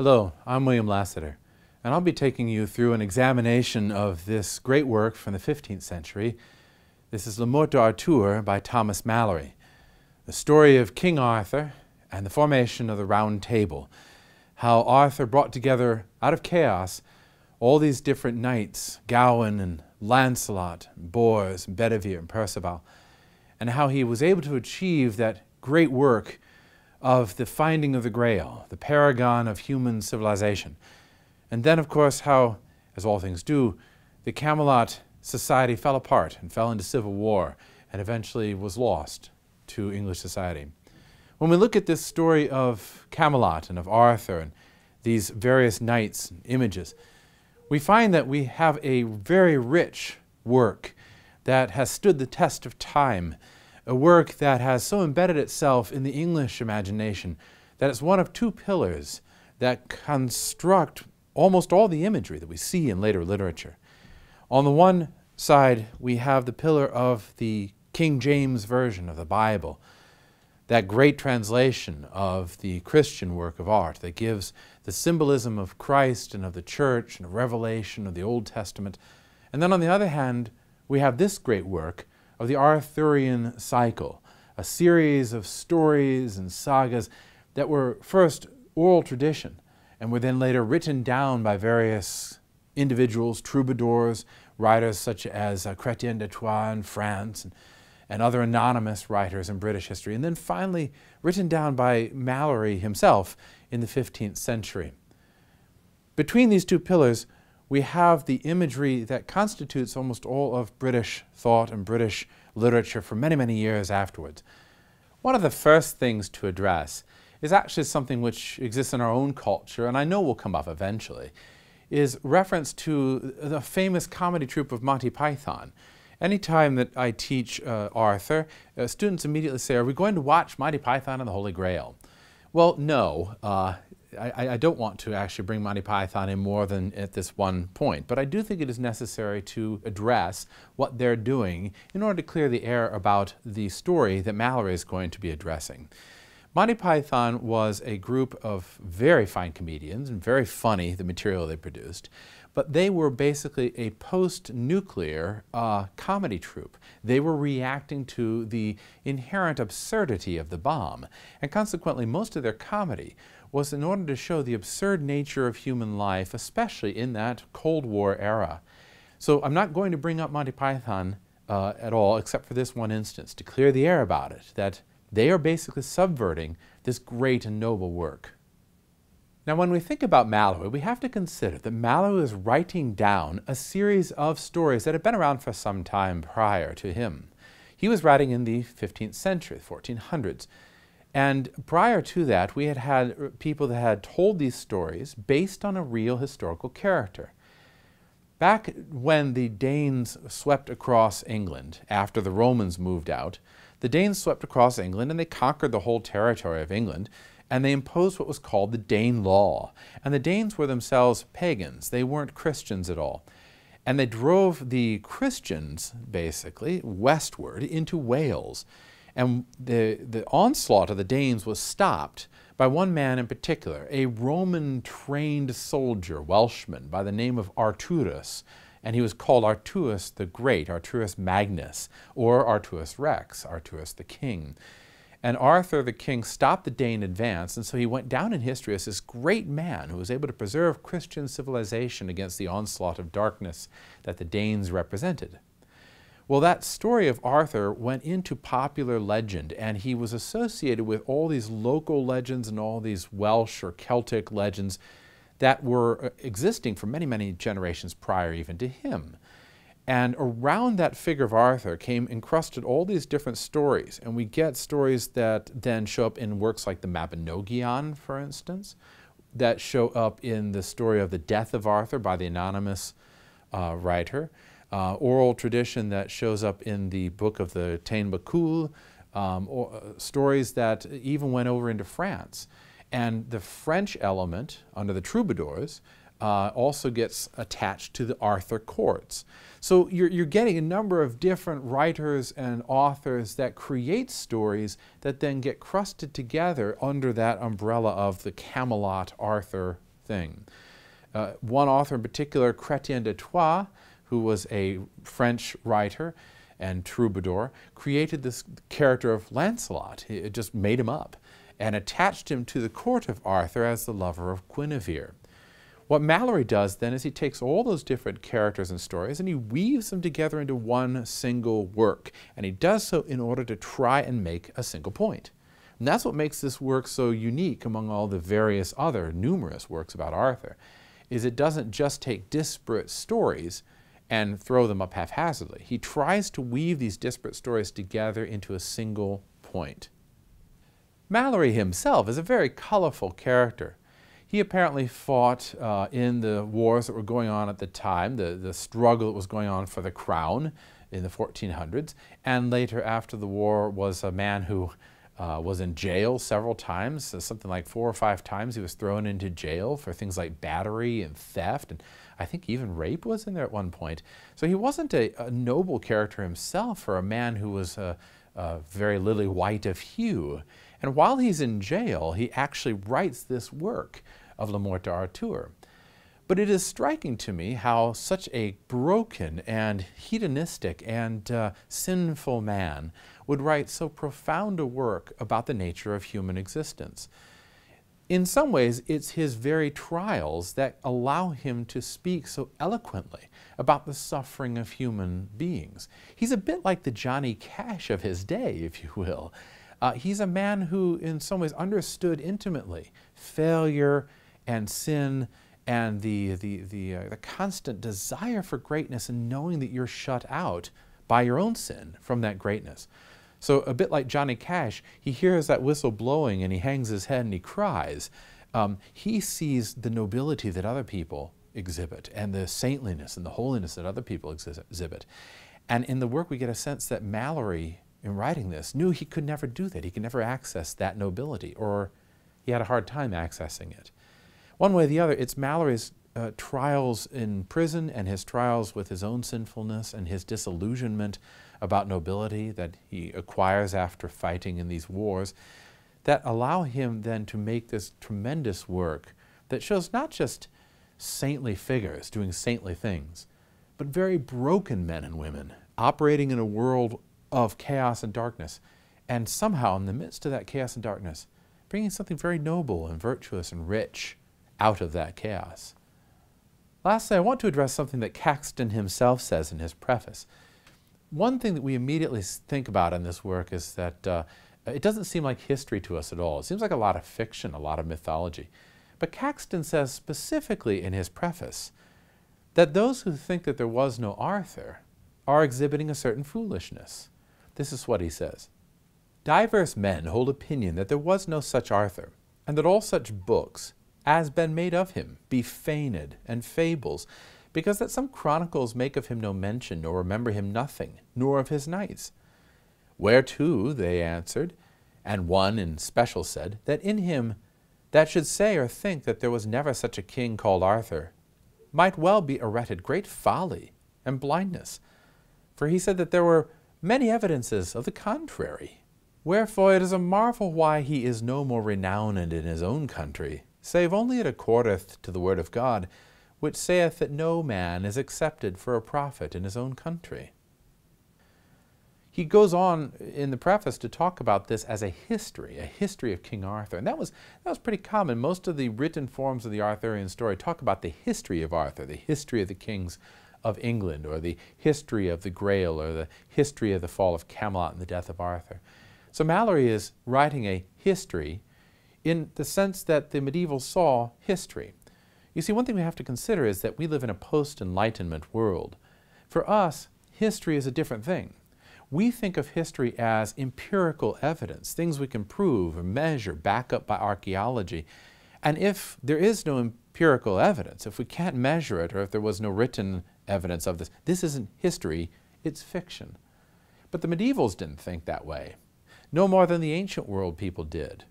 Hello, I'm William Lassiter, and I'll be taking you through an examination of this great work from the 15th century. This is Le Morte d'Arthur by Thomas Malory, the story of King Arthur and the formation of the Round Table, how Arthur brought together out of chaos all these different knights, Gawain and Lancelot, and Bors, and Bedivere, and Perceval, and how he was able to achieve that great work of the finding of the Grail, the paragon of human civilization. And then, of course, how, as all things do, the Camelot society fell apart and fell into civil war and eventually was lost to English society. When we look at this story of Camelot and of Arthur and these various knights and images, we find that we have a very rich work that has stood the test of time a work that has so embedded itself in the English imagination that it's one of two pillars that construct almost all the imagery that we see in later literature. On the one side, we have the pillar of the King James Version of the Bible, that great translation of the Christian work of art that gives the symbolism of Christ and of the church and of revelation of the Old Testament. And then on the other hand, we have this great work of the Arthurian cycle, a series of stories and sagas that were first oral tradition and were then later written down by various individuals, troubadours, writers such as uh, Chrétien de Troyes in France, and, and other anonymous writers in British history, and then finally written down by Malory himself in the 15th century. Between these two pillars, we have the imagery that constitutes almost all of British thought and British literature for many, many years afterwards. One of the first things to address is actually something which exists in our own culture, and I know will come up eventually, is reference to the famous comedy troupe of Monty Python. Anytime that I teach uh, Arthur, uh, students immediately say, are we going to watch Monty Python and the Holy Grail? Well, no. Uh, I, I, don't want to actually bring Monty Python in more than at this one point, but I do think it is necessary to address what they're doing in order to clear the air about the story that Malory is going to be addressing. Monty Python was a group of very fine comedians and very funny, the material they produced, but they were basically a post-nuclear uh, comedy troupe. They were reacting to the inherent absurdity of the bomb, and consequently most of their comedy was in order to show the absurd nature of human life, especially in that Cold War era. So I'm not going to bring up Monty Python uh, at all, except for this one instance, to clear the air about it, that they are basically subverting this great and noble work. Now, when we think about Malory, we have to consider that Malory is writing down a series of stories that had been around for some time prior to him. He was writing in the 15th century, 1400s, and prior to that, we had had uh, people that had told these stories based on a real historical character. Back when the Danes swept across England after the Romans moved out, the Danes swept across England and they conquered the whole territory of England and they imposed what was called the Dane Law. And the Danes were themselves pagans, they weren't Christians at all. And they drove the Christians, basically, westward into Wales. And the, the onslaught of the Danes was stopped by one man in particular, a Roman trained soldier, Welshman, by the name of Arturus. And he was called Arturus the Great, Arturus Magnus, or Arturus Rex, Arturus the King. And Arthur the king stopped the Dane advance, and so he went down in history as this great man who was able to preserve Christian civilization against the onslaught of darkness that the Danes represented. Well, that story of Arthur went into popular legend, and he was associated with all these local legends and all these Welsh or Celtic legends that were uh, existing for many, many generations prior even to him. And around that figure of Arthur came encrusted all these different stories. And we get stories that then show up in works like the Mabinogion, for instance, that show up in the story of the death of Arthur by the anonymous uh, writer uh, oral tradition that shows up in the book of the Bo Cúailnge, um, or, uh, stories that even went over into France. And the French element under the troubadours uh, also gets attached to the Arthur courts. So you're, you're getting a number of different writers and authors that create stories that then get crusted together under that umbrella of the Camelot Arthur thing. Uh, one author in particular, Chrétien de Troyes, who was a French writer and troubadour, created this character of Lancelot. It just made him up and attached him to the court of Arthur as the lover of Guinevere. What Malory does then is he takes all those different characters and stories and he weaves them together into one single work. And he does so in order to try and make a single point. And that's what makes this work so unique among all the various other numerous works about Arthur, is it doesn't just take disparate stories and throw them up haphazardly. He tries to weave these disparate stories together into a single point. Malory himself is a very colorful character. He apparently fought uh, in the wars that were going on at the time, the, the struggle that was going on for the crown in the 1400s, and later after the war was a man who uh, was in jail several times, so something like four or five times he was thrown into jail for things like battery and theft, and I think even rape was in there at one point. So he wasn't a, a noble character himself for a man who was uh very lily white of hue. And while he's in jail, he actually writes this work of Le Morte d'Arthur. But it is striking to me how such a broken and hedonistic and uh, sinful man would write so profound a work about the nature of human existence. In some ways, it's his very trials that allow him to speak so eloquently about the suffering of human beings. He's a bit like the Johnny Cash of his day, if you will. Uh, he's a man who, in some ways, understood intimately failure and sin and the, the, the, uh, the constant desire for greatness and knowing that you're shut out by your own sin from that greatness. So, a bit like Johnny Cash, he hears that whistle blowing and he hangs his head and he cries. Um, he sees the nobility that other people exhibit and the saintliness and the holiness that other people exhibit. And in the work, we get a sense that Malory, in writing this, knew he could never do that. He could never access that nobility, or he had a hard time accessing it. One way or the other, it's Malory's uh, trials in prison and his trials with his own sinfulness and his disillusionment about nobility that he acquires after fighting in these wars that allow him then to make this tremendous work that shows not just saintly figures doing saintly things, but very broken men and women operating in a world of chaos and darkness. And somehow, in the midst of that chaos and darkness, bringing something very noble and virtuous and rich out of that chaos. Lastly, I want to address something that Caxton himself says in his preface. One thing that we immediately think about in this work is that uh, it doesn't seem like history to us at all. It seems like a lot of fiction, a lot of mythology. But Caxton says specifically in his preface that those who think that there was no Arthur are exhibiting a certain foolishness. This is what he says. Diverse men hold opinion that there was no such Arthur, and that all such books, as been made of him, be feigned and fables, because that some chronicles make of him no mention, nor remember him nothing, nor of his knights. Whereto they answered, and one in special said, that in him that should say or think that there was never such a king called Arthur, might well be arretted great folly and blindness. For he said that there were many evidences of the contrary. Wherefore it is a marvel why he is no more renowned in his own country, save only it accordeth to the word of God, which saith that no man is accepted for a prophet in his own country. He goes on in the preface to talk about this as a history, a history of King Arthur. And that was, that was pretty common. Most of the written forms of the Arthurian story talk about the history of Arthur, the history of the kings of England, or the history of the Grail, or the history of the fall of Camelot and the death of Arthur. So Malory is writing a history in the sense that the medievals saw history. You see, one thing we have to consider is that we live in a post Enlightenment world. For us, history is a different thing. We think of history as empirical evidence, things we can prove or measure, back up by archaeology. And if there is no empirical evidence, if we can't measure it, or if there was no written evidence of this. This isn't history, it's fiction. But the medievals didn't think that way, no more than the ancient world people did.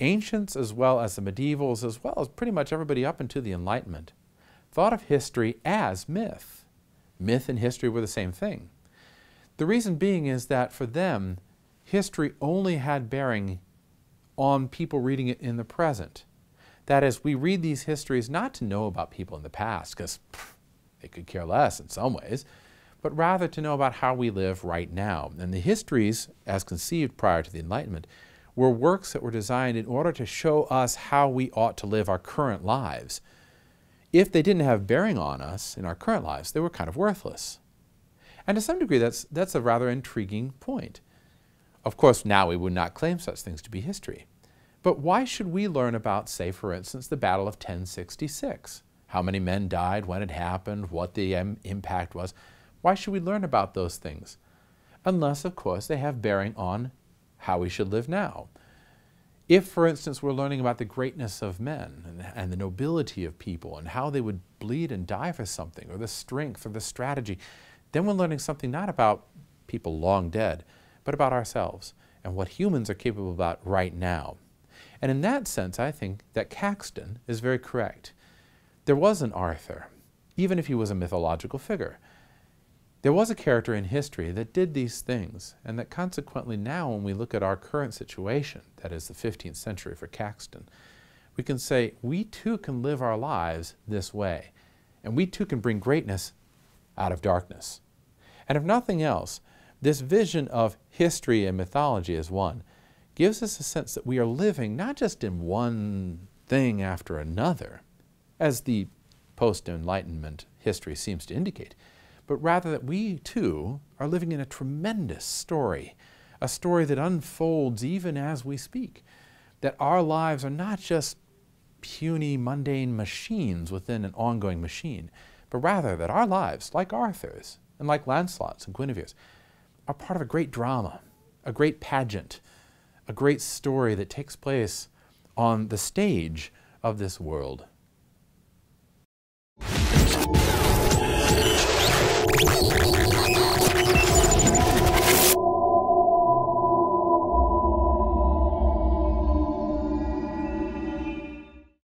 Ancients, as well as the medievals, as well as pretty much everybody up into the Enlightenment, thought of history as myth. Myth and history were the same thing. The reason being is that for them, history only had bearing on people reading it in the present. That is, we read these histories not to know about people in the past, because they could care less in some ways, but rather to know about how we live right now. And the histories, as conceived prior to the Enlightenment, were works that were designed in order to show us how we ought to live our current lives. If they didn't have bearing on us in our current lives, they were kind of worthless. And to some degree, that's, that's a rather intriguing point. Of course, now we would not claim such things to be history. But why should we learn about, say, for instance, the Battle of 1066? How many men died, when it happened, what the um, impact was? Why should we learn about those things? Unless, of course, they have bearing on how we should live now. If, for instance, we're learning about the greatness of men and, and, the nobility of people and how they would bleed and die for something, or the strength or the strategy, then we're learning something not about people long dead, but about ourselves and what humans are capable about right now. And in that sense, I think that Caxton is very correct. There was an Arthur, even if he was a mythological figure. There was a character in history that did these things, and that consequently now when we look at our current situation, that is the 15th century for Caxton, we can say we too can live our lives this way, and we too can bring greatness out of darkness. And if nothing else, this vision of history and mythology as one gives us a sense that we are living not just in one thing after another, as the post Enlightenment history seems to indicate, but rather that we too are living in a tremendous story, a story that unfolds even as we speak. That our lives are not just puny, mundane machines within an ongoing machine, but rather that our lives, like Arthur's and like Lancelot's and Guinevere's, are part of a great drama, a great pageant, a great story that takes place on the stage of this world.